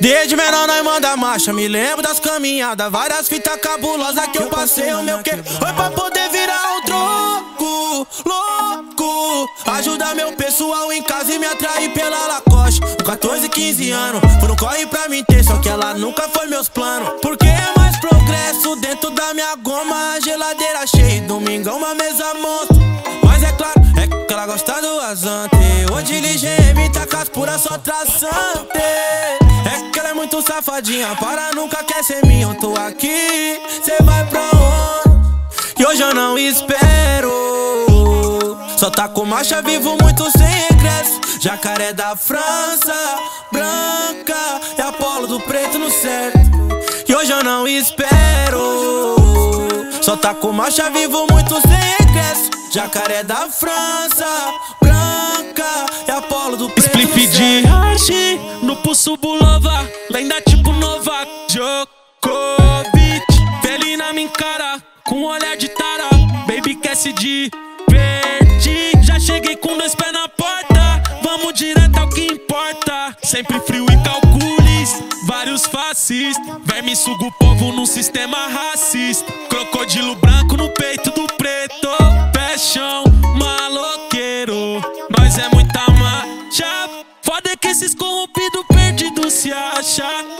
Desde menor nós manda marcha, me lembro das caminhadas Várias fitas cabulosas que eu passei O meu que foi pra poder virar um troco Louco. Ajudar meu pessoal em casa e me atrair pela Lacoste. Com 14, 15 anos, foram corre pra mim ter Só que ela nunca foi meus planos. Porque dentro da minha goma geladeira cheia, domingão uma mesa monstro Mas é claro, é que ela gosta do azante Hoje LGM tá com as puras só traçante é que ela é muito safadinha, para nunca quer ser minha. Eu tô aqui, cê vai pra onde? E hoje eu não espero. Só tá com marcha vivo, muito sem regresso. Jacaré da França, branca e Apolo do preto no certo. Hoje eu não espero. Só tá com marcha vivo, muito sem regresso. Jacaré da França, branca e Apolo do preto Spliff de hashi no pulso bulova Lenda tipo Novak Djokovic Felina me encara com olhar de tara. Baby quer se divertir? Já cheguei com dois pés na porta. Vamos direto ao que importa. Sempre frio e Vários fascistas Verme suga o povo num sistema racista. Crocodilo branco no peito do preto Pé chão, maloqueiro. Nós é muita marcha Foda que esses corrompidos perdidos se acham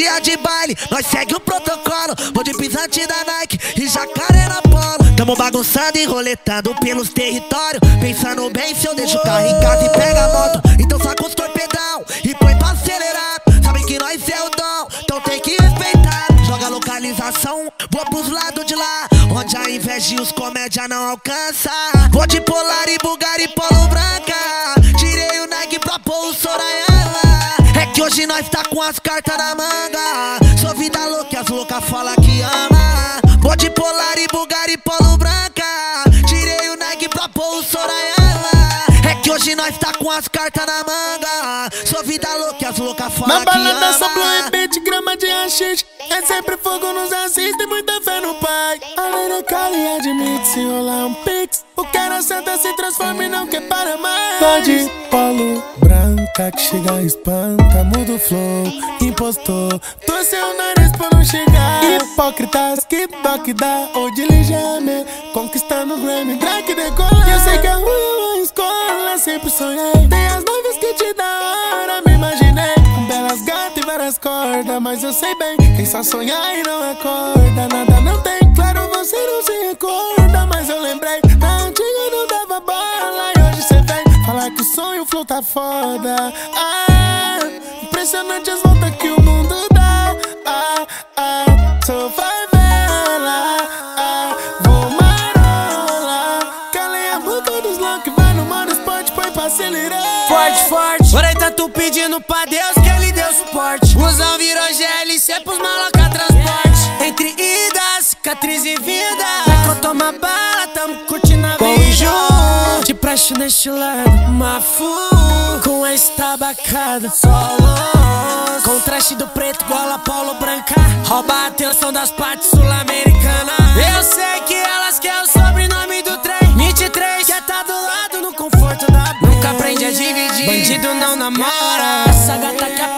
dia de baile, nós segue o protocolo. Vou de pisante da Nike e jacaré na polo. Tamo bagunçando e roletando pelos territórios. Pensando bem se eu deixo o carro em casa e pega a moto Então saca os torpedão e põe pra acelerar. Sabem que nós é o dom, então tem que respeitar. Joga localização, vou pros lados de lá Onde a inveja e os comédia não alcança. Vou de polar e Bulgari polo branca. Tirei o Nike pra pôr o hoje nós tá com as cartas na manga. Sou vida louca e as loucas fala que ama. Vou de polar e Bulgari polo branca. Tirei o Nike pra pôr o Sorayama É que hoje nós tá com as cartas na manga. Sou vida louca e as loucas fala Na que balada só blue ama e beat, grama de haxixe. É sempre fogo nos assiste e muita fé no pai. A Lena Cali admite se rolar um pix senta, se transforma e não quer para mais. Tô de polo branca que chega e espanta Muda o flow, impostor. Torceu o nariz pra não chegar. Hipócritas que dó que dá Ou de ligeame Conquistando o Grammy, Drake decolar E eu sei que a rua é uma escola Sempre sonhei. Tem as noivas que te dá hora Me imaginei. Com belas gatas e várias cordas Mas eu sei bem, quem só sonha e não acorda. Nada não tem, claro você não se recorda Mas falar que o sonho, o flow tá foda Ah, impressionante as voltas que o mundo dá Ah, ah, sou favela Ah, vou marola Calei a boca dos loucos vai no modo esporte Põe pra acelerar Forte, forte. Porém, tá tu pedindo pra Deus que ele deu suporte. Busão virou GLC pros maloca transporte. Entre idas, cicatriz e vida. Vai que eu toma bala, tamo curtindo a vida. Neste lado, Mafu. Com a estabacada, solo. Contraste do preto, gola polo branca. Rouba a atenção das partes sul-americanas. Eu sei que elas querem o sobrenome do trem. 23, quer tá do lado no conforto da Nunca aprende a dividir. Bandido não namora. Essa gata quer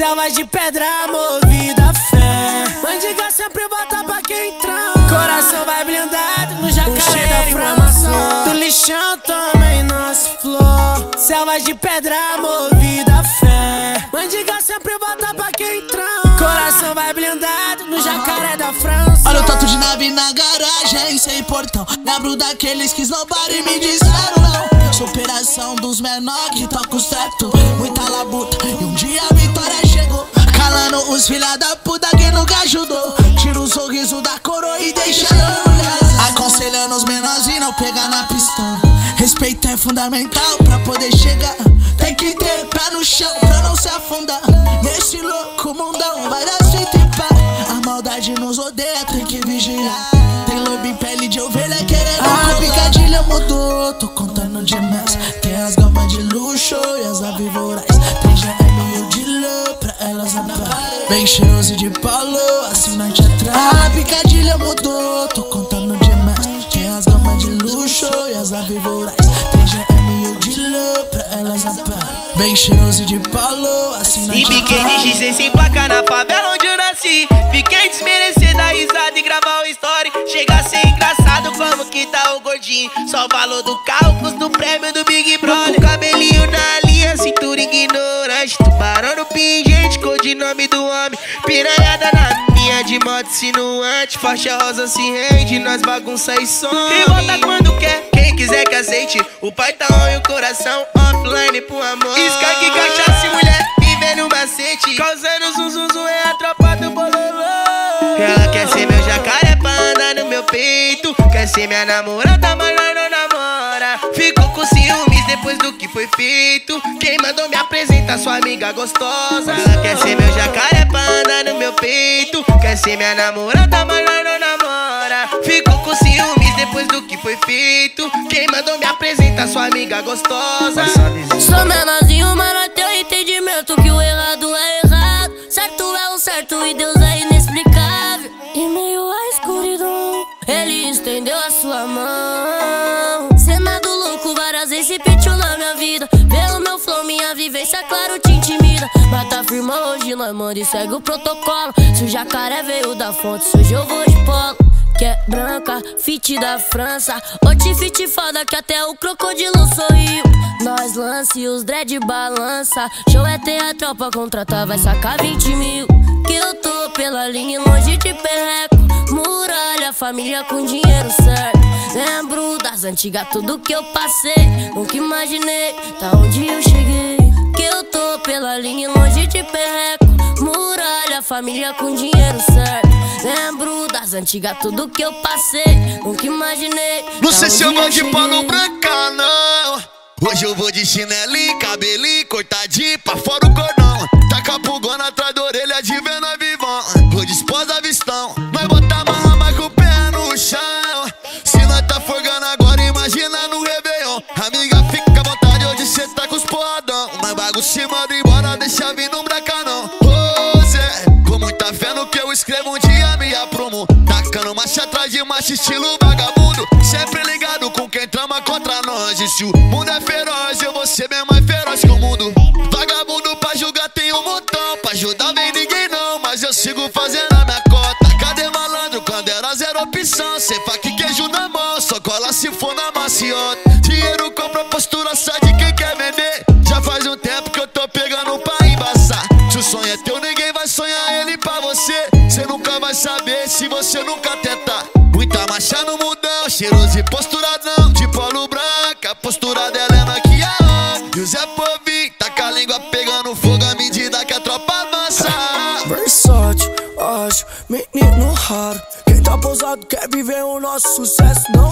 Selvas de pedra movida a fé. Mandiga sempre volta pra quem entrou. Coração vai blindado no jacaré da inflamação. Do lixão também nasce flor. Selvas de pedra movida a fé. Mandiga sempre volta pra quem entrou. Coração vai blindado no jacaré da França. Olha o tanto de nave na garagem sem portão Lembro daqueles que esnobaram e me disseram não Superação dos menores que tocam o certo Muita labuta e um os filha da puta que nunca ajudou Tira o sorriso da coroa e deixa eu Aconselho eu pegar na pistola. Respeito é fundamental pra poder chegar. Tem que ter pé no chão pra não se afundar. Nesse louco mundão vai dar fita e pá. A maldade nos odeia, tem que vigiar. Tem lobo em pele de ovelha querendo. A picadilha mudou, tô contando demais. Tem as gamas de luxo e as aves voraz. Tem GM e o pra elas não parar. Bem cheiroso de Paulo, assim não te atrai. A picadilha mudou, tô contando demais. Tem as gamas de luxo e as aves voraz. Tem GM e o dealer pra elas não parar. Bem cheiroso de Paulo, assim E te atrai. de G sem placa na favela onde eu nasci Fiquei desmerecer da risada e gravar o story Chega a ser engraçado como que tá o gordinho Só o valor do carro custa o prêmio do Big Brother Com cabelinho na linha, cintura ignorante Tubarão pingente, codinome do homem. Piranhada na minha de moto sinuante. Faixa rosa se rende, nós bagunça e some. E volta quando quer, quem quiser que aceite O pai tá on e o coração offline pro amor. Skunk, cachaça e mulher vivendo macete. Causando zum zum zum é a tropa do bololô Ela quer ser meu jacaré pra andar no meu peito. Quer ser minha namorada, mas nós foi feito. Quem mandou me apresentar sua amiga gostosa. Ela quer ser meu jacaré pra andar no meu peito. Quer ser minha namorada, mas nós não namora. Ficou com ciúmes depois do que foi feito. Quem mandou me apresentar sua amiga gostosa? Sou menorzinho, mas não tenho entendimento que o errado é errado. Certo é o certo e Deus minha vivência, claro, te intimida. Mas tá firma hoje, nós manda e segue o protocolo. Se o jacaré veio da fonte, se hoje eu vou de polo. Que é branca, fit da França. Outfit foda que até o crocodilo sorriu. Nós lance os dread balança. Show é ter a tropa contratar, vai sacar 20 mil. Que eu tô pela linha longe de perreco. Muralha, família com dinheiro certo. Lembro das antigas, tudo que eu passei. Nunca imaginei, tá onde eu cheguei. Tô pela linha longe de perreco. Muralha, família com dinheiro certo. Lembro das antigas, tudo que eu passei. Nunca imaginei. Não tá sei se eu vou de pano branca, não. Hoje eu vou de chinelinho, cabelinho, cortadinho pra fora porradão. Nós bagunça e manda embora, deixa vir no branca não. Zé, com muita fé no que eu escrevo, um dia me aprumo. Tacando marcha atrás de marcha, estilo vagabundo. Sempre ligado com quem trama contra nós. E se o mundo é feroz, eu vou ser bem mais feroz que o mundo. Vagabundo pra julgar tem um montão. Pra ajudar vem ninguém não, mas eu sigo fazendo a minha cota. Cadê malandro quando era zero opção? Cê faca queijo na mão, só cola se for na maciota. Dinheiro compra postura, sai saber se você nunca tentar. Muita marcha no mundão, cheiroso e posturadão. De polo branca, postura dela é maquiada. E o Zé Povinho, tá com a língua pegando fogo à medida que a tropa avança. Versátil, ágil, menino raro. Quem tá pousado quer viver o nosso sucesso, não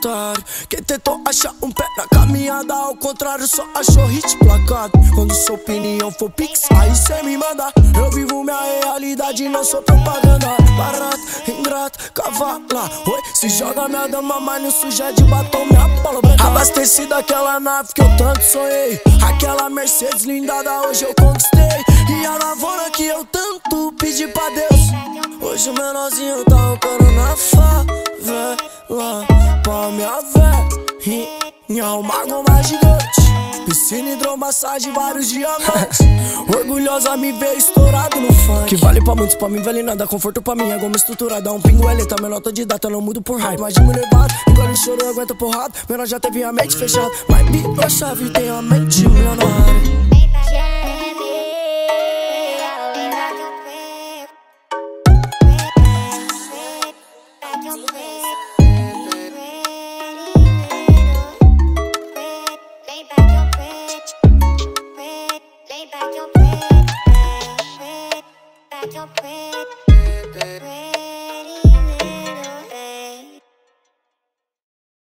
solitário. Quem tentou achar um pé na caminhada, ao contrário, só achou hit placado. Quando sua opinião for pix, aí cê me manda. Eu vivo minha realidade, não sou propaganda. Barato, ingrato, cavala. Oi, se joga minha dama, mas não suja de batom, minha bola branca. Abastecida aquela nave que eu tanto sonhei. Aquela Mercedes lindada, hoje eu conquistei. E a lavoura que eu tanto pedi pra Deus. Hoje o menorzinho tá roncando na favela lã Pra minha velhinha, uma mais gigante Piscina, hidromassagem, vários diamantes. Orgulhosa me vê estourado no funk. Que vale pra muitos, pra mim vale nada. Conforto pra mim é goma estruturada. Um pingo é eleta, minha nota de data Não mudo por hype, imagino nevado Engole choro, aguenta porrada. Menor já teve a mente fechada. Mas virou a chave, tem a mente milionária Don't